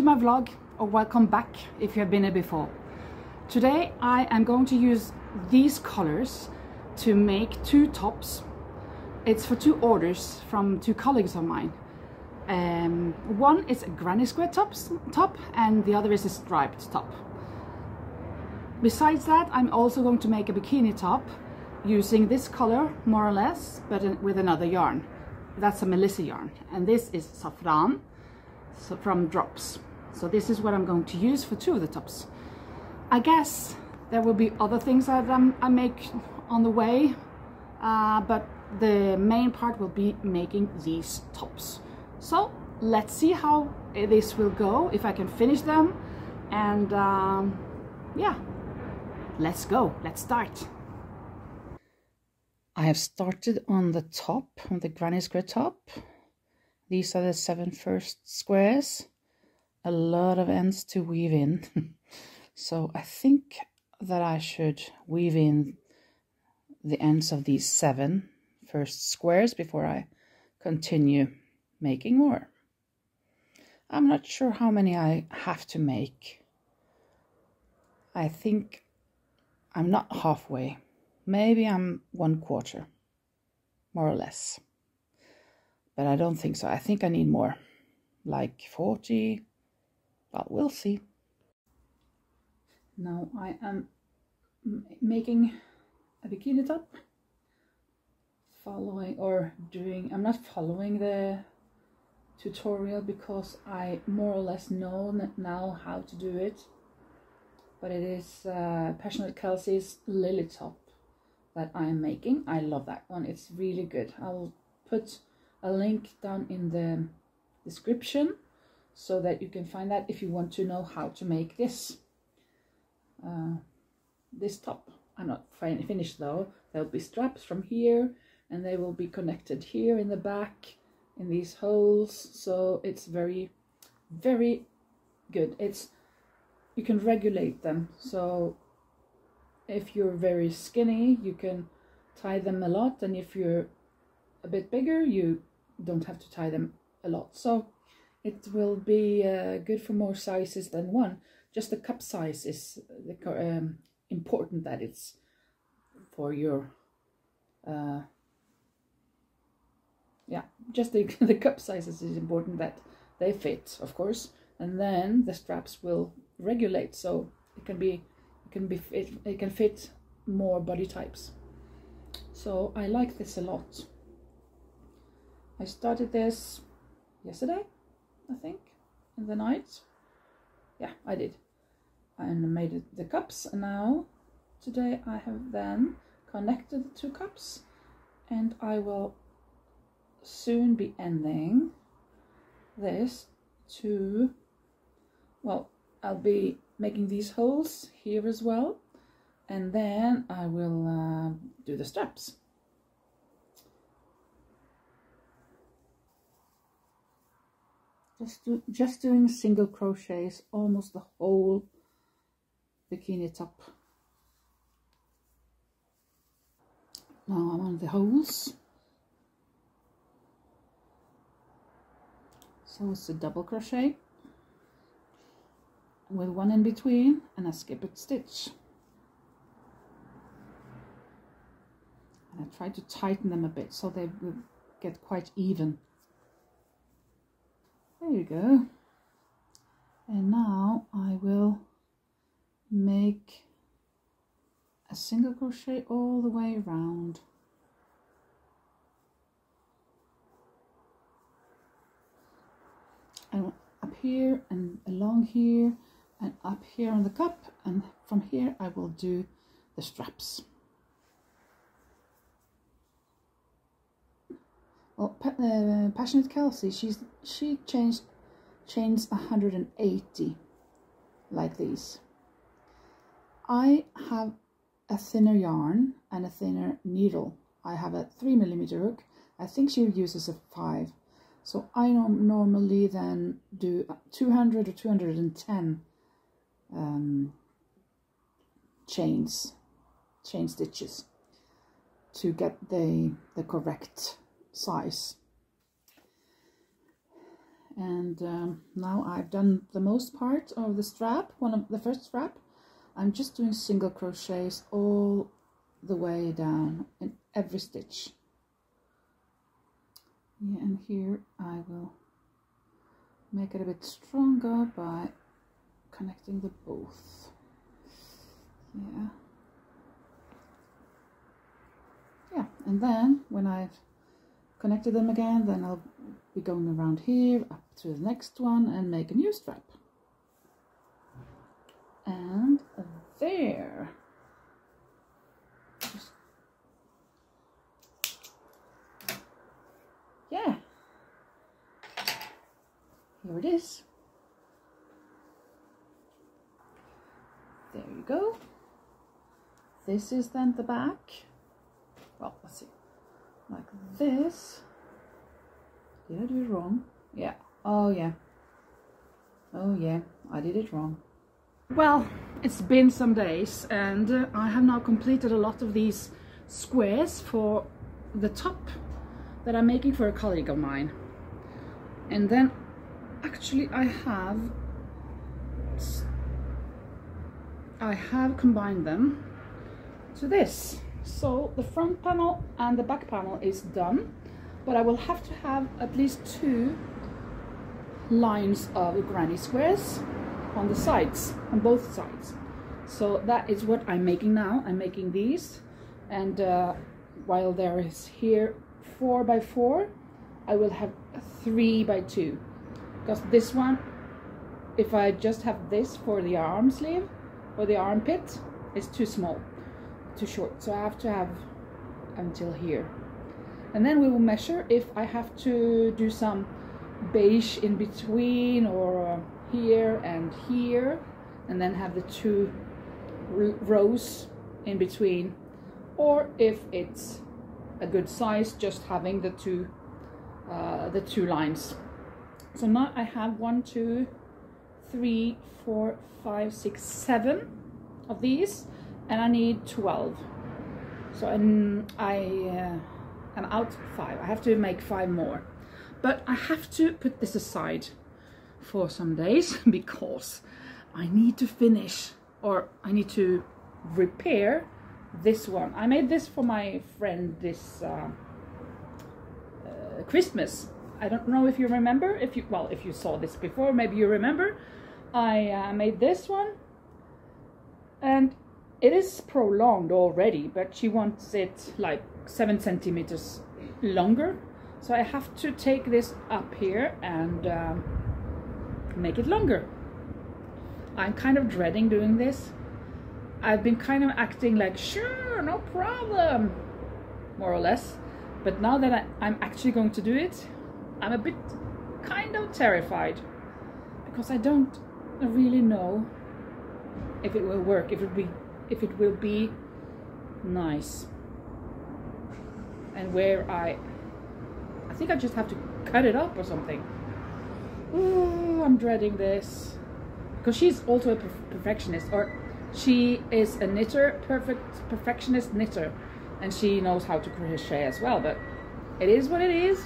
To my vlog or welcome back if you have been here before. Today I am going to use these colors to make two tops. It's for two orders from two colleagues of mine. Um, one is a granny square tops, top and the other is a striped top. Besides that I'm also going to make a bikini top using this color more or less but with another yarn. That's a Melissa yarn and this is Safran so from drops so this is what I'm going to use for two of the tops. I guess there will be other things that I'm, i make on the way uh, but the main part will be making these tops. So let's see how this will go if I can finish them. And um, yeah let's go. Let's start. I have started on the top on the granny square top. These are the seven first squares. A lot of ends to weave in. so I think that I should weave in the ends of these seven first squares before I continue making more. I'm not sure how many I have to make. I think I'm not halfway. Maybe I'm one quarter, more or less but I don't think so. I think I need more, like 40. Well, we'll see. Now I am making a bikini top, following or doing, I'm not following the tutorial because I more or less know now how to do it. But it is uh, Passioknit Kelsie's Lily Top that I am making. I love that one. It's really good. I'll put a link down in the description so that you can find that if you want to know how to make this. Uh, this top I'm not finished though. There'll be straps from here and they will be connected here in the back in these holes. So it's very very good. It's you can regulate them. So if you're very skinny you can tie them a lot and if you're a bit bigger you don't have to tie them a lot. So it will be uh, good for more sizes than one. Just the cup size is the, um, important that it's for your, uh, yeah, just the, the cup sizes is important that they fit, of course. And then the straps will regulate so it can be, it can be, it, it can fit more body types. So I like this a lot. I started this yesterday, I think, in the night. Yeah, I did. And made the cups. And now, today I have then connected the two cups. And I will soon be ending this to, well, I'll be making these holes here as well. And then I will uh, do the straps. Just do, just doing single crochets almost the whole bikini top. Now I'm on the holes. So it's a double crochet with one in between and a skip it stitch. And I try to tighten them a bit so they will get quite even there you go. And now I will make a single crochet all the way around. And up here and along here and up here on the cup and from here I will do the straps. Well, uh, Passioknit Kelsie, she's she changed chains 180 like these. I have a thinner yarn and a thinner needle. I have a three millimeter hook. I think she uses a five. So I normally then do 200 or 210 um, chains, chain stitches to get the, the correct size. And um, now I've done the most part of the strap one of the first strap. I'm just doing single crochets all the way down in every stitch. Yeah and here I will make it a bit stronger by connecting the both. Yeah. Yeah and then when I've connected them again then I'll be going around here up to the next one and make a new strap and there. Just... yeah. Here it is. There you go. This is then the back. Well let's see like this. Did I do it wrong? Yeah. Oh yeah. Oh yeah. I did it wrong. Well it's been some days and uh, I have now completed a lot of these squares for the top that I'm making for a colleague of mine. And then actually I have I have combined them to this so the front panel and the back panel is done, but I will have to have at least two lines of granny squares on the sides, on both sides. So that is what I'm making now. I'm making these and uh, while there is here four by four, I will have three by two because this one, if I just have this for the arm sleeve or the armpit, is too small too short so I have to have until here. And then we will measure if I have to do some beige in between or uh, here and here and then have the two rows in between or if it's a good size just having the two uh, the two lines. So now I have one two three four five six seven of these and I need 12 so I'm, I uh, am out five. I have to make five more. But I have to put this aside for some days because I need to finish or I need to repair this one. I made this for my friend this uh, uh, Christmas. I don't know if you remember if you well if you saw this before maybe you remember. I uh, made this one and it is prolonged already, but she wants it like seven centimeters longer. So I have to take this up here and um, make it longer. I'm kind of dreading doing this. I've been kind of acting like, sure, no problem, more or less. But now that I, I'm actually going to do it, I'm a bit kind of terrified because I don't really know if it will work, if it will be if it will be nice. And where I I think I just have to cut it up or something. Ooh, I'm dreading this. Because she's also a perfectionist or she is a knitter perfect perfectionist knitter. And she knows how to crochet as well but it is what it is.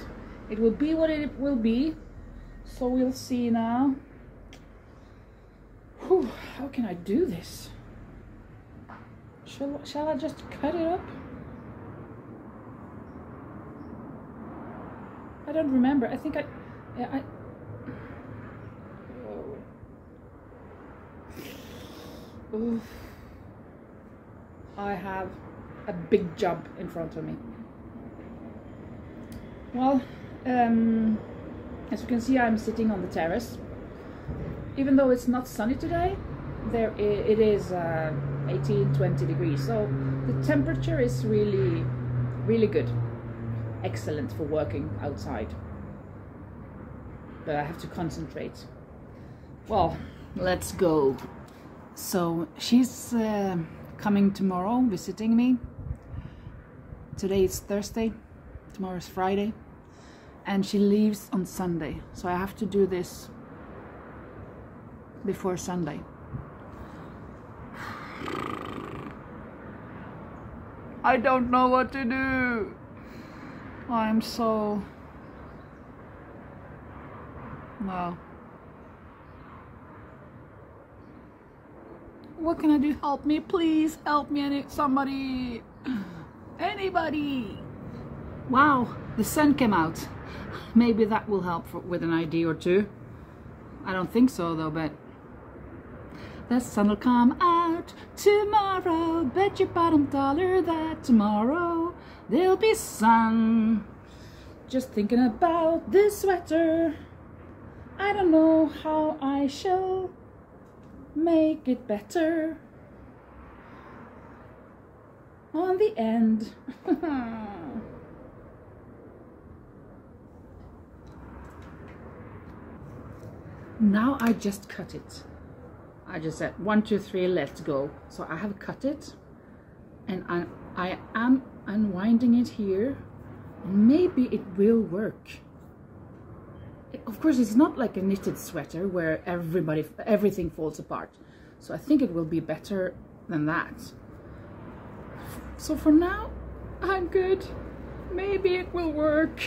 It will be what it will be. So we'll see now. Whew, how can I do this Shall, shall I just cut it up? I don't remember. I think I... Yeah, I... Oof. I have a big job in front of me. Well, um, as you can see, I'm sitting on the terrace. Even though it's not sunny today, there it is uh, 18 20 degrees. So the temperature is really really good. Excellent for working outside. But I have to concentrate. Well let's go. So she's uh, coming tomorrow visiting me. Today is Thursday tomorrow is Friday and she leaves on Sunday. So I have to do this before Sunday I don't know what to do. I'm so Wow. What can I do? Help me, please. Help me, any somebody. Anybody. Wow, the sun came out. Maybe that will help for, with an idea or two. I don't think so though, but the sun will come out tomorrow. Bet your bottom dollar that tomorrow there'll be sun. Just thinking about this sweater. I don't know how I shall make it better on the end. now I just cut it. I just said one, two, three, let's go. So I have cut it and I, I am unwinding it here. Maybe it will work. Of course, it's not like a knitted sweater where everybody, everything falls apart. So I think it will be better than that. So for now, I'm good. Maybe it will work.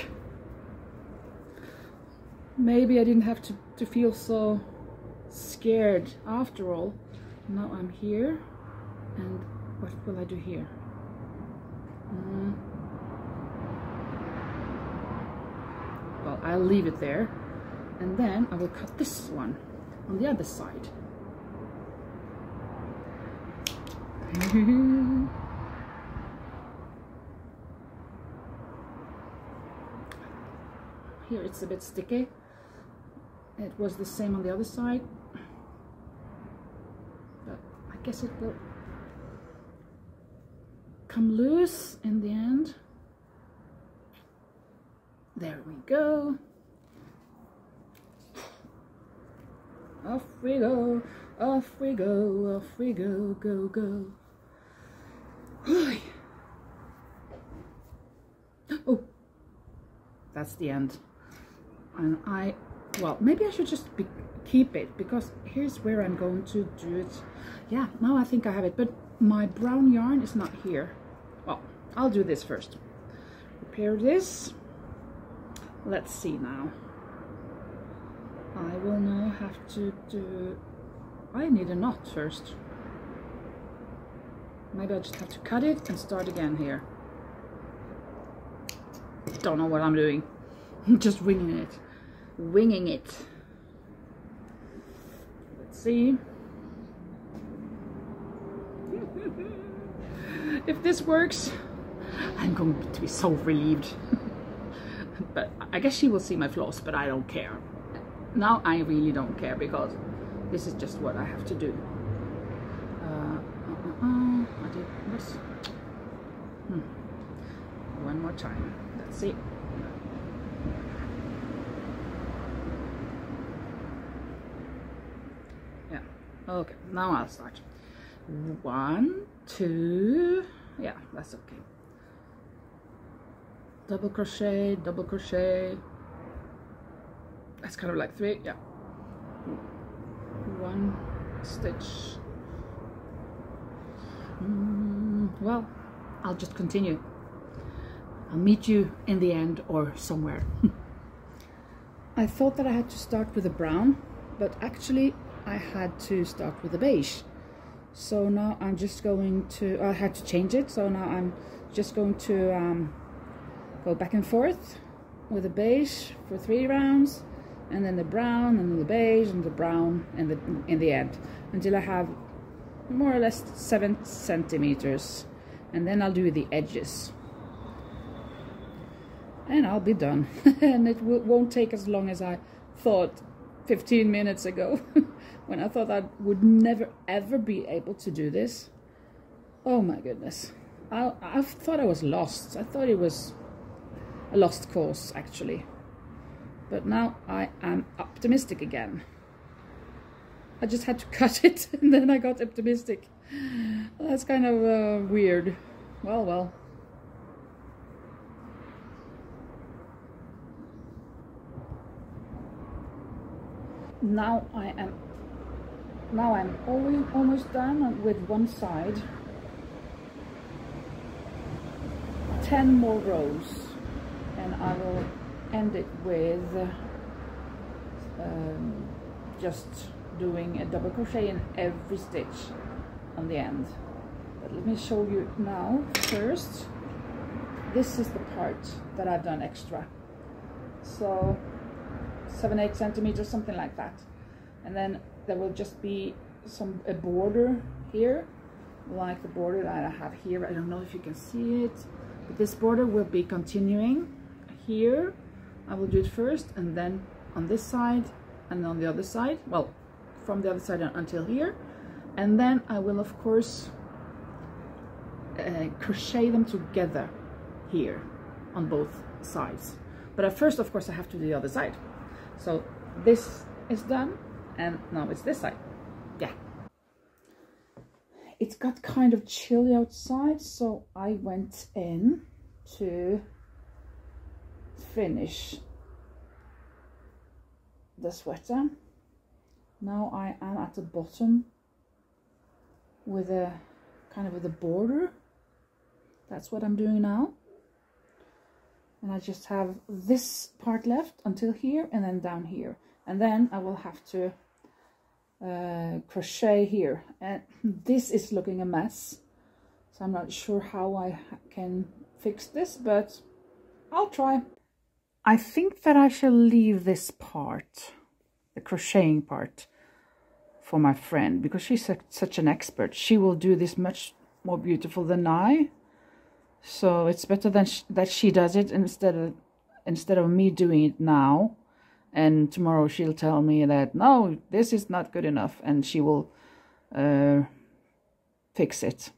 Maybe I didn't have to, to feel so scared after all. Now I'm here. And what will I do here? Mm. Well, I'll leave it there. And then I will cut this one on the other side. Here it's a bit sticky. It was the same on the other side. Guess it will come loose in the end. There we go. Off we go, off we go, off we go, go, go. oh, that's the end and I well maybe I should just be, keep it because here's where I'm going to do it. Yeah now I think I have it but my brown yarn is not here. Well I'll do this first. Prepare this. Let's see now. I will now have to do I need a knot first. Maybe I just have to cut it and start again here. Don't know what I'm doing. Just winging it winging it. Let's see. if this works, I'm going to be so relieved. but I guess she will see my flaws, but I don't care. Now I really don't care because this is just what I have to do. Uh, uh, uh, I did, what's, hmm. One more time. Let's see. Okay, now I'll start. One, two, yeah, that's okay. Double crochet, double crochet. That's kind of like three, yeah. One stitch. Mm, well, I'll just continue. I'll meet you in the end or somewhere. I thought that I had to start with a brown, but actually I had to start with the beige. So now I'm just going to, I had to change it, so now I'm just going to um, go back and forth with the beige for three rounds, and then the brown, and then the beige, and the brown in the, in the end, until I have more or less seven centimeters. And then I'll do the edges. And I'll be done. and it won't take as long as I thought 15 minutes ago. when I thought I would never ever be able to do this. Oh my goodness. I, I thought I was lost. I thought it was a lost cause actually. But now I am optimistic again. I just had to cut it and then I got optimistic. That's kind of uh, weird. Well, well. Now I am now I'm almost done with one side. 10 more rows and I will end it with um, just doing a double crochet in every stitch on the end. But let me show you now first. This is the part that I've done extra. So seven eight centimeters something like that. And then there will just be some a border here like the border that I have here. I don't know if you can see it but this border will be continuing here. I will do it first and then on this side and on the other side well from the other side until here. And then I will of course uh, crochet them together here on both sides. But at first of course I have to do the other side. So this is done and now it's this side. Yeah. It's got kind of chilly outside so I went in to finish the sweater. Now I am at the bottom with a kind of with a border. That's what I'm doing now. And I just have this part left until here and then down here. And then I will have to uh, crochet here and this is looking a mess so I'm not sure how I can fix this but I'll try I think that I shall leave this part the crocheting part for my friend because she's a, such an expert. She will do this much more beautiful than I. So it's better than sh that she does it instead of instead of me doing it now. And tomorrow she'll tell me that no, this is not good enough, and she will uh, fix it.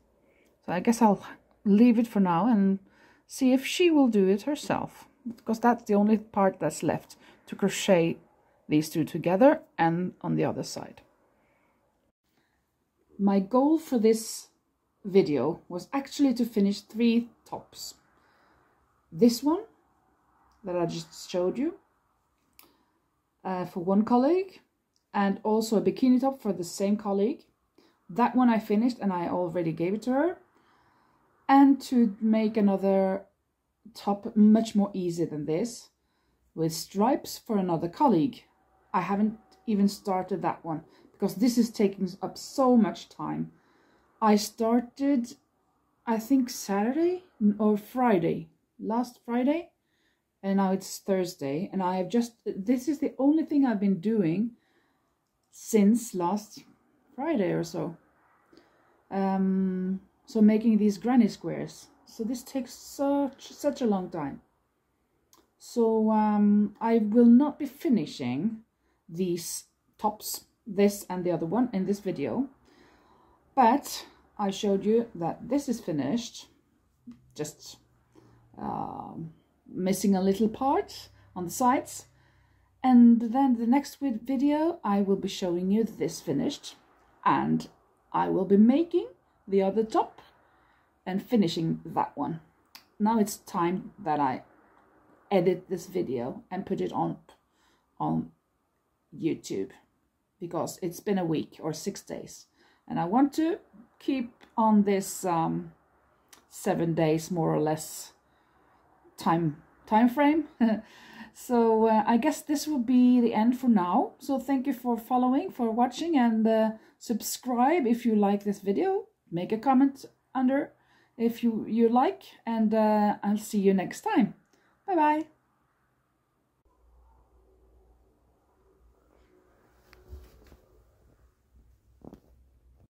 So I guess I'll leave it for now and see if she will do it herself because that's the only part that's left to crochet these two together and on the other side. My goal for this video was actually to finish three tops. This one that I just showed you uh, for one colleague and also a bikini top for the same colleague. That one I finished and I already gave it to her. And to make another top much more easy than this with stripes for another colleague I haven't even started that one because this is taking up so much time. I started, I think Saturday or Friday, last Friday, and now it's Thursday. And I have just, this is the only thing I've been doing since last Friday or so. Um, so making these granny squares. So this takes such, such a long time. So um, I will not be finishing these tops, this and the other one in this video. But I showed you that this is finished, just uh, missing a little part on the sides. And then the next video I will be showing you this finished and I will be making the other top and finishing that one. Now it's time that I edit this video and put it on on YouTube because it's been a week or six days and I want to keep on this um, seven days more or less time time frame. So uh, I guess this will be the end for now. So thank you for following for watching and uh, subscribe if you like this video. Make a comment under if you you like and uh, I'll see you next time. Bye bye